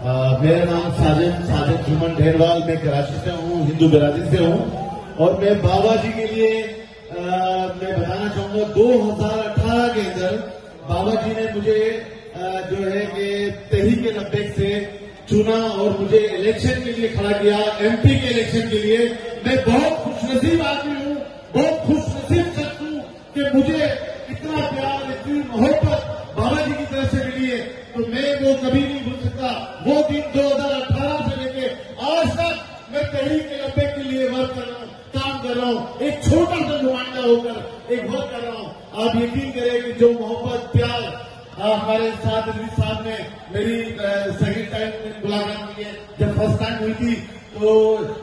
मेरा नाम साजिद साजिद जुमन ढेरवाल। मैं कराची से हूँ हिंदू बिरादरी से हूँ। और मैं बाबा जी के लिए आ, मैं बताना चाहूँगा 2018 के अंदर बाबा जी ने मुझे आ, जो है कि तही के लब्बैक से चुना और मुझे इलेक्शन के लिए खड़ा किया एमपी के इलेक्शन के लिए। मैं बहुत खुशनसीब आदमी हूँ बहुत खुशनसीब शख्स हूँ कि मुझे इतना प्यार इतनी मोहब्बत बाबा जी की तरफ़ से वो कभी नहीं भूल सकता, वो दिन 2018 से लेके आज तक मैं तहरीक के लब्बे के लिए वर्क कर रहा हूँ, काम कर रहा हूँ, एक छोटा सा नुमाइंदा होकर एक वर्क कर रहा हूँ। आप यकीन करें कि जो मोहब्बत, प्यार हमारे साथ रवि साहब ने मेरी सेकेंड टाइम मुलाकात की है, जब फ़र्स्ट टाइम हुई थी तो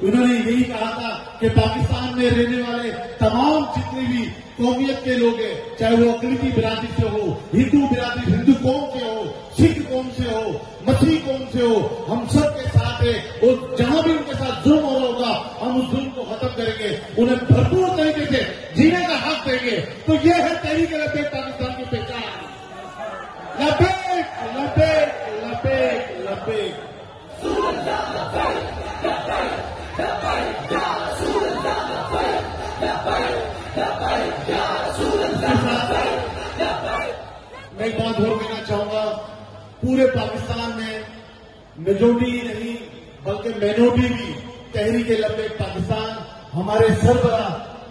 उन्होंने यही कहा था कि पाकिस्तान में रहने वाले तमाम जितने भी कौमियत के लोग हैं, चाहे वो अकलीती बिरादरी से हो, हिंदू बिरादरी, हिंदू कौम से हो, सिख कौम से हो? मसीह कौन से हो? हम सब के साथ है। और जहाँ भी उनके साथ जुल्म हो रहा होगा, हम उस जुल्म को खत्म करेंगे। उन्हें भरपूर तरीके से जीने का हक देंगे। तो ये है तहरीक लपेट, पाकिस्तान की पहचान। लपेट लपेट लपेट लपेट। मैं एक बात और कहना चाहूँगा। पूरे पाकिस्तान में मेजोरिटी ही नहीं, बल्कि मेनोरिटी भी तहरीक लंबे पाकिस्तान हमारे सरबरा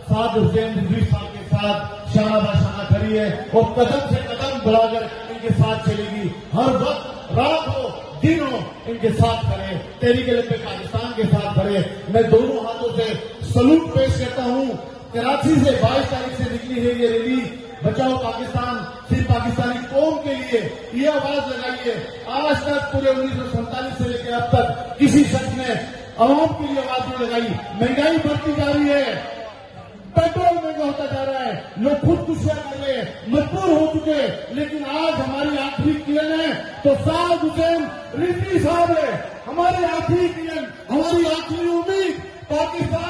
साद हुसैन रिजवी साहब के साथ शाना बाशाना खड़ी है और कदम से कदम बढ़ाकर इनके साथ चलेगी। हर वक्त, रात हो दिन हो इनके साथ खड़े। तहरीक लंबे पाकिस्तान के साथ खड़े। मैं दोनों हाथों से सलूट पेश करता हूँ। कराची से 22 तारीख से निकली है ये रैली। बचाओ पाकिस्तान, सिर्फ़ पाकिस्तानी कौम के लिए ये आवाज़ लगाई है आज तक पूरे उन्नीस सौ सैंतालीस से लेकर अब तक किसी शख्स ने आवाम के लिए आवाज़ नहीं लगाई। महँगाई बढ़ती जा रही है। पेट्रोल महँगा होता जा रहा है। लोग खुदकुशियाँ कर रहे हैं। मजबूर हो चुके लेकिन आज हमारी आखिरी किरण है। तो साद हुसैन रिजवी साहब है। हमारी आखिरी किरण, हमारी आखिरी उम्मीद पाकिस्तान